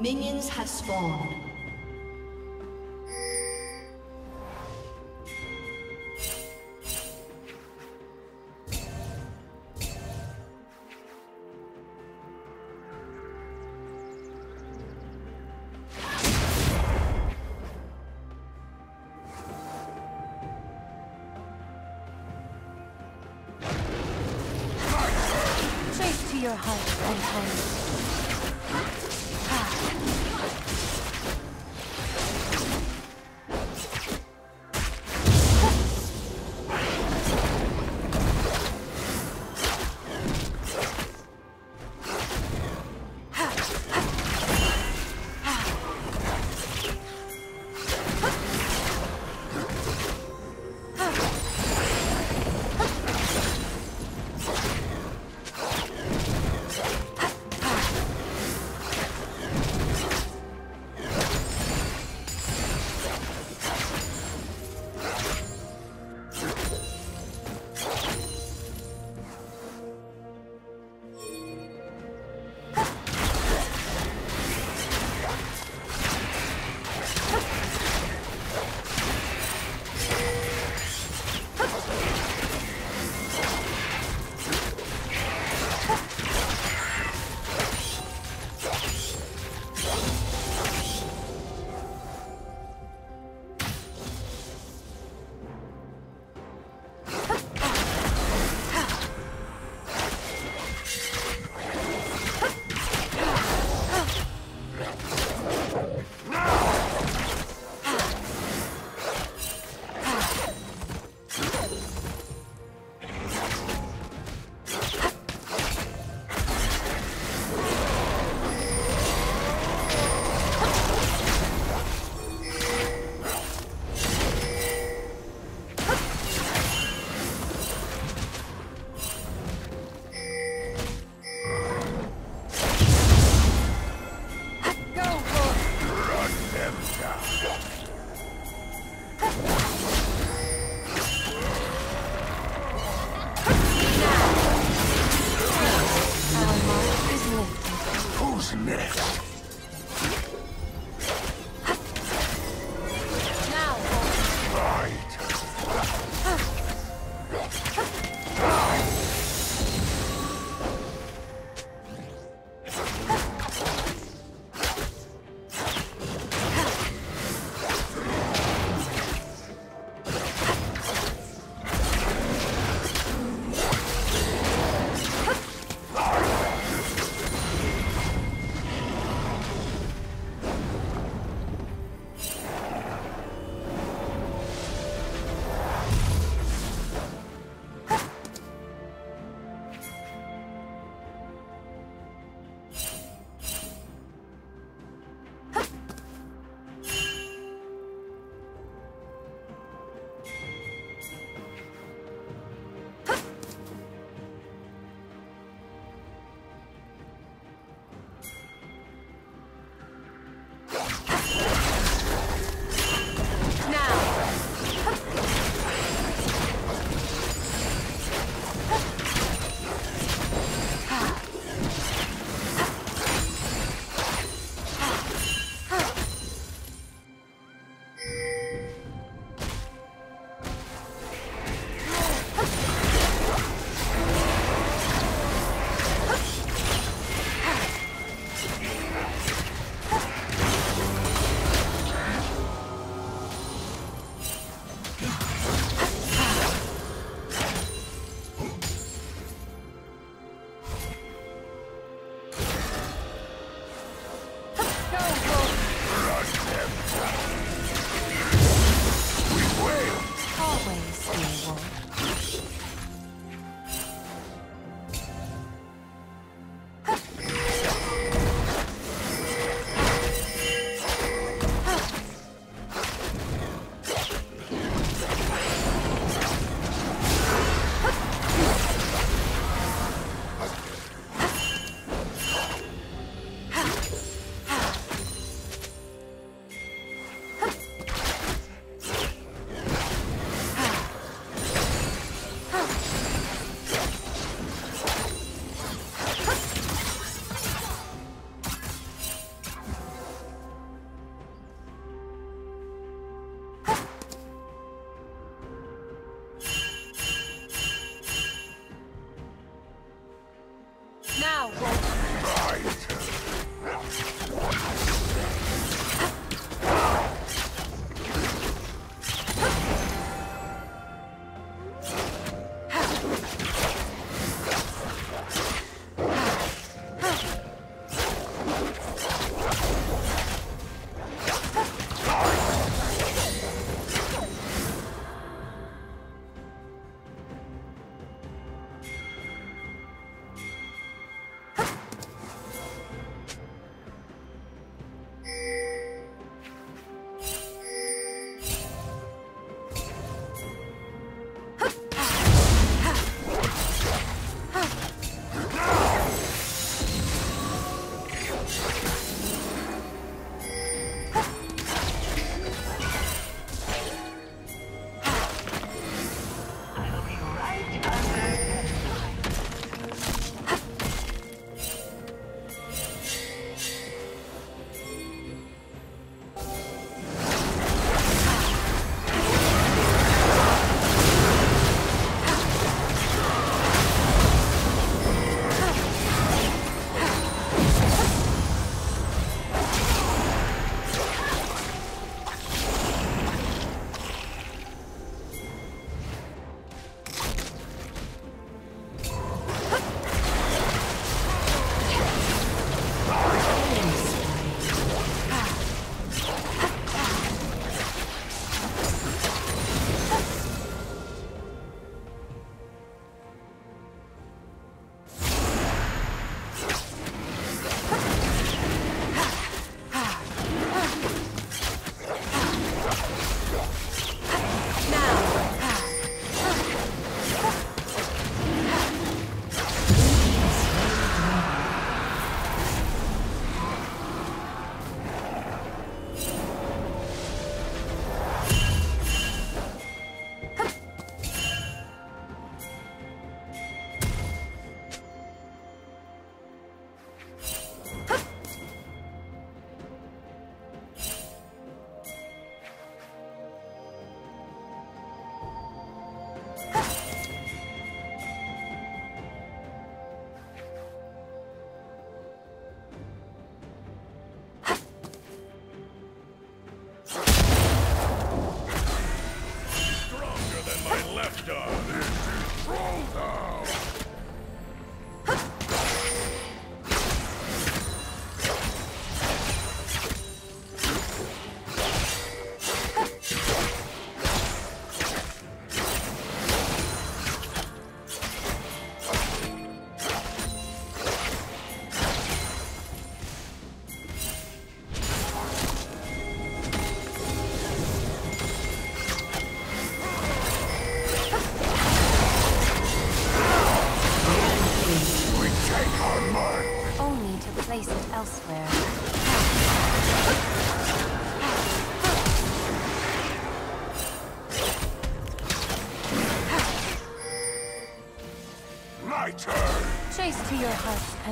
Minions have spawned. Straight to your heart and hand. Stronger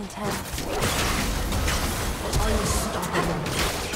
content. Unstoppable.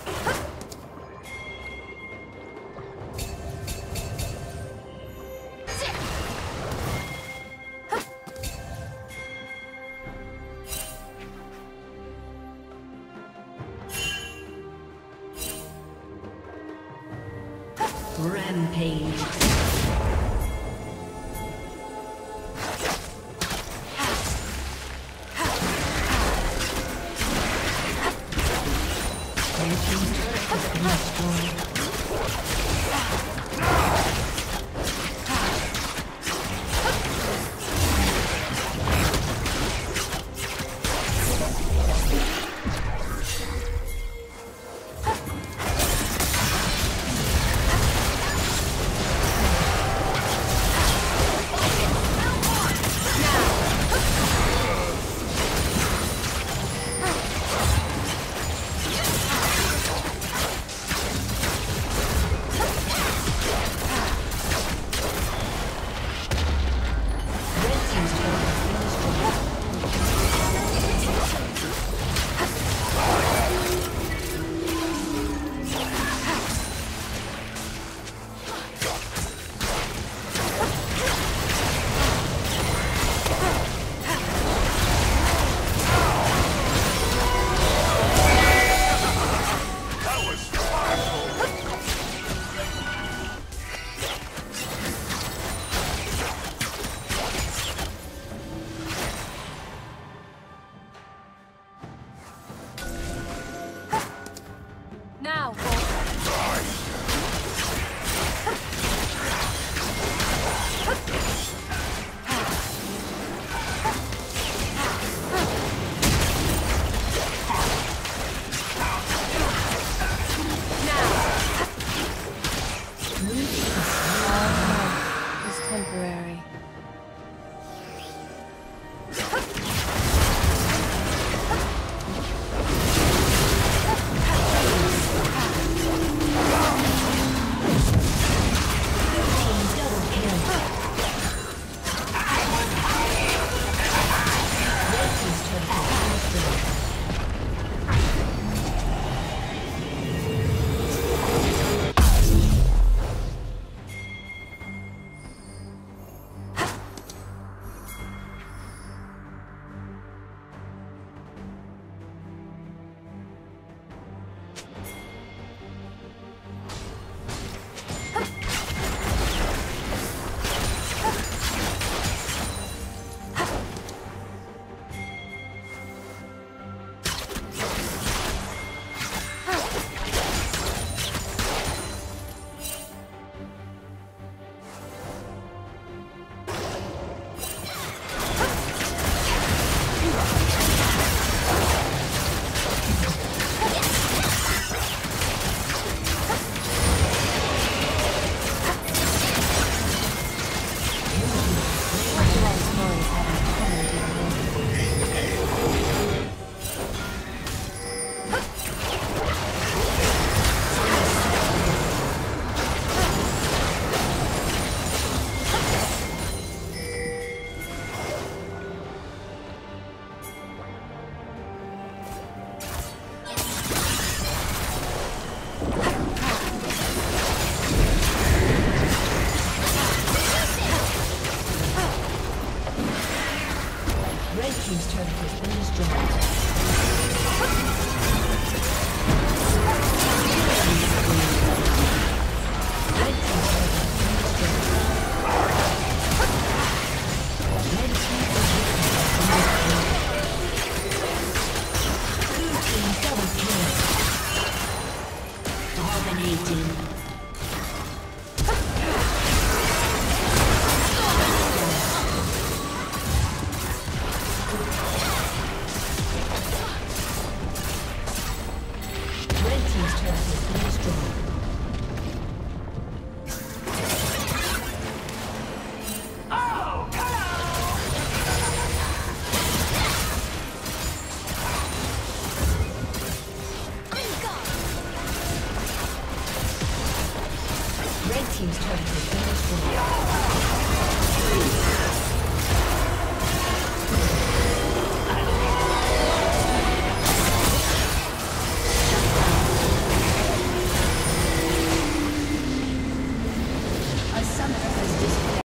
Rampage.